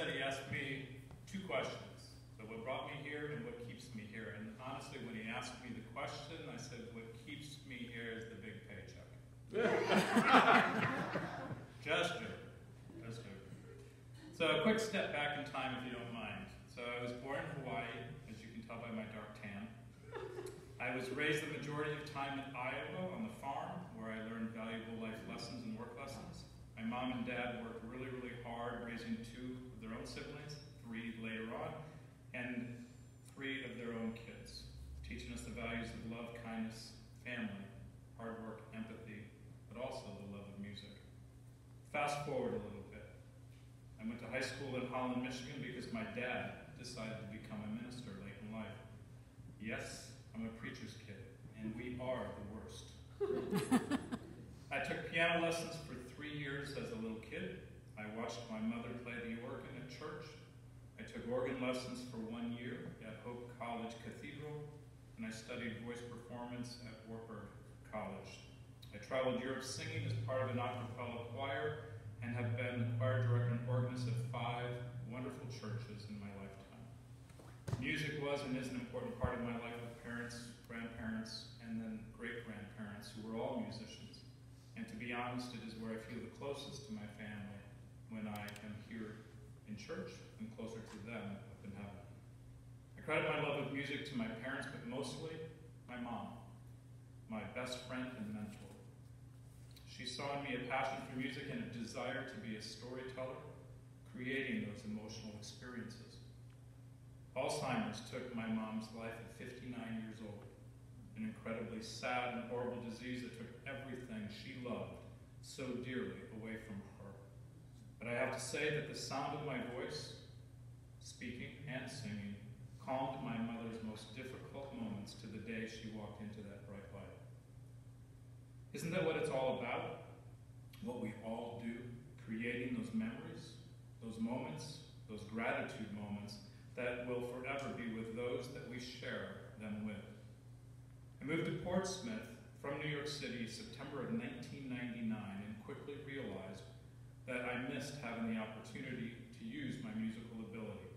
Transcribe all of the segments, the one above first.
said he asked me two questions. So what brought me here and what keeps me here. And honestly, when he asked me the question, I said, what keeps me here is the big paycheck. Just joking. Just joking. So a quick step back in time, if you don't mind. So I was born in Hawaii, as you can tell by my dark tan. I was raised the majority of time in Iowa on the farm, where I learned valuable life lessons and work lessons. My mom and dad worked really, really hard raising two of their own siblings, three later on, and three of their own kids, teaching us the values of love, kindness, family, hard work, empathy, but also the love of music. Fast forward a little bit. I went to high school in Holland, Michigan because my dad decided to become a minister late in life. Yes, I'm a preacher's kid, and we are the worst. I took piano lessons years as a little kid. I watched my mother play the organ at church. I took organ lessons for one year at Hope College Cathedral, and I studied voice performance at Wartburg College. I traveled Europe singing as part of an a cappella choir and have been the choir director and organist of five wonderful churches in my lifetime. Music was and is an important part of my life with parents, grandparents, and then great-grandparents who were all musicians. Be honest, it is where I feel the closest to my family when I am here in church and closer to them up in heaven. I credit my love of music to my parents, but mostly my mom, my best friend and mentor. She saw in me a passion for music and a desire to be a storyteller, creating those emotional experiences. Alzheimer's took my mom's life at 59 years old, an incredibly sad and horrible disease that took everything she loved so dearly away from her. But I have to say that the sound of my voice, speaking and singing, calmed my mother's most difficult moments to the day she walked into that bright light. Isn't that what it's all about? What we all do, creating those memories, those moments, those gratitude moments that will forever be with those that we share them with. I moved to Portsmouth from New York City September of 1999 and quickly realized that I missed having the opportunity to use my musical ability.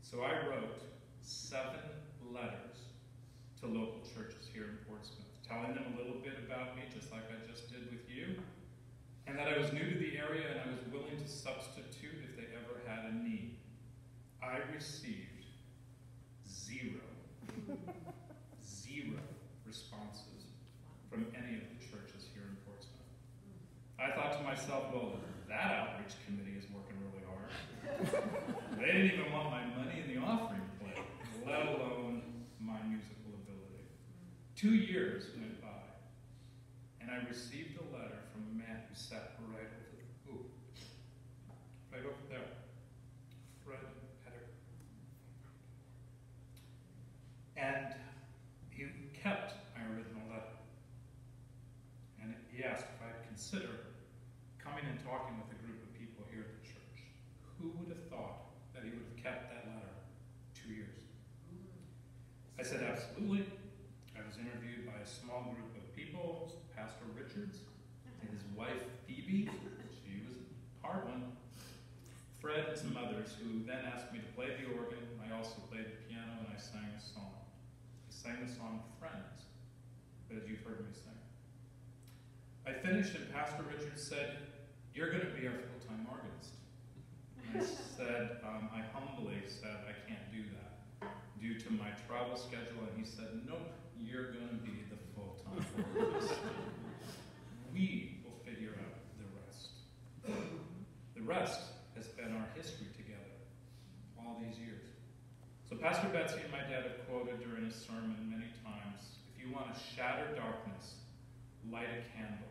So I wrote seven letters to local churches here in Portsmouth, telling them a little bit about me, just like I just did with you, and that I was new to the area and I was willing to substitute if they ever had a need. I received zero, zero responses from any of the churches here in Portsmouth. I thought to myself, well, that outreach committee is working really hard. they didn't even want my money in the offering plate, let alone my musical ability. Two years went by, and I received a letter from a man who sat right over, ooh, right over there. Fred Petter. And he kept my original letter. And he asked if I'd consider coming and talking with a group of people here at the church. Who would have thought that he would have kept that letter two years? I said, absolutely. I was interviewed by a small group of people, Pastor Richards and his wife Phoebe. She was a hard one. Fred and some others who then asked me to play the organ. I also played the piano and I sang a song. I sang the song Friends, as you've heard me sing. I finished and Pastor Richards said, You're going to be our full time organist. And I said, um, I humbly said, I can't do that due to my travel schedule. And he said, Nope, you're going to be the full time we will figure out the rest. The rest has been our history together all these years. So Pastor Betsy and my dad have quoted during his sermon many times, if you want to shatter darkness, light a candle.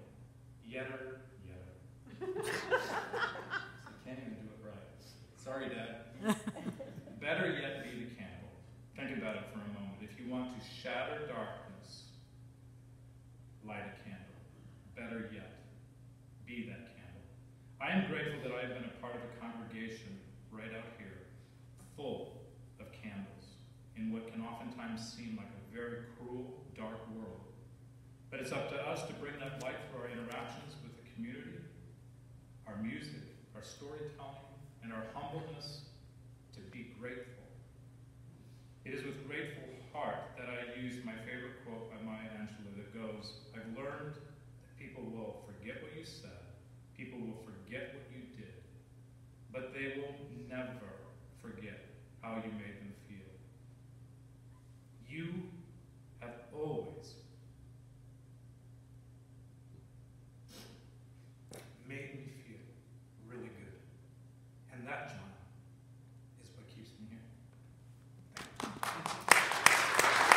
Yetter, yetter. I can't even do it right. Sorry, Dad. Better yet be the candle. Think about it for a moment. If you want to shatter darkness, light a candle. Better yet, be that candle. I am grateful that I have been a part of a congregation right out here full of candles in what can oftentimes seem like a very cruel, dark world. But it's up to us to bring that light through our interactions with the community, our music, our storytelling, and our humbleness I've learned that people will forget what you said, people will forget what you did, but they will never forget how you made them feel. You